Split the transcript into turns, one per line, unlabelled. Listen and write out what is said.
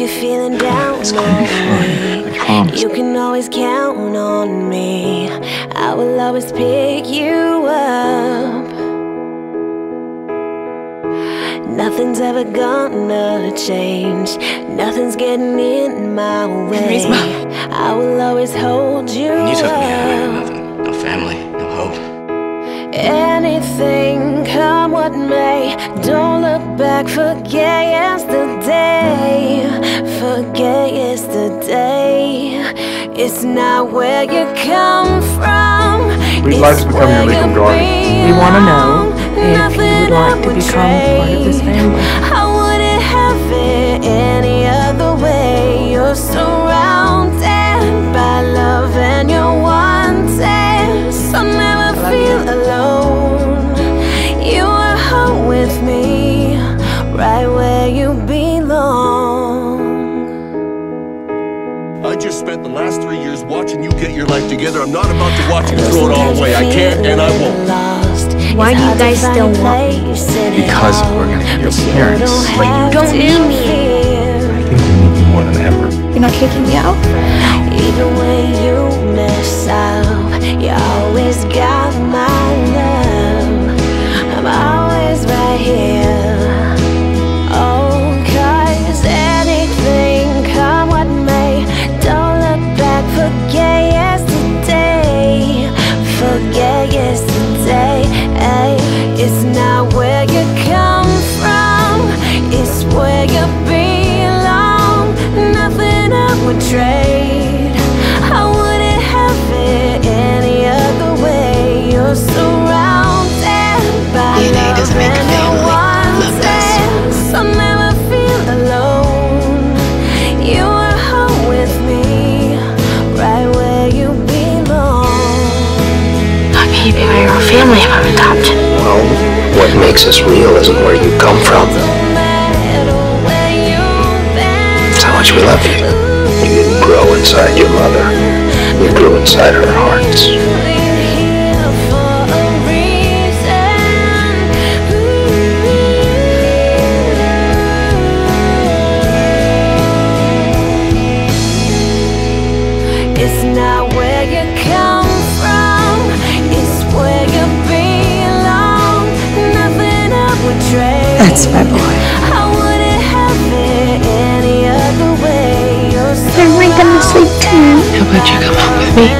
you're feeling down
It's gonna be fine. I promise.
you can always count on me. I will always pick you up. Nothing's ever gonna change. Nothing's getting in my way. I will always hold you.
When you took me, I had nothing. No family, no hope.
Anything, come what may. Don't look back, forget yesterday. Forget yesterday. It's not where you come from.
We'd
it's
like to become your legal guardian.
We wanna know if you would like to become part of this family.
Just spent the last three years watching you get your life together. I'm not about to watch you throw it all away. I can't and I won't.
Why do you guys still want
me?
Because we're gonna get your parents.
But you don't need me.
I think we need you more than ever.
You're not kicking me out?
Even belong.
Maybe we're a family if I'm adopted.
Well, what makes us real isn't where you come from.
No matter where you've been.
It's how much we love you. You didn't grow inside your mother. You grew inside her hearts.
It's not where you
That's my boy.
I wouldn't have it any other way. You're
Am I gonna sleep too.
How about you come home with me?
surrounded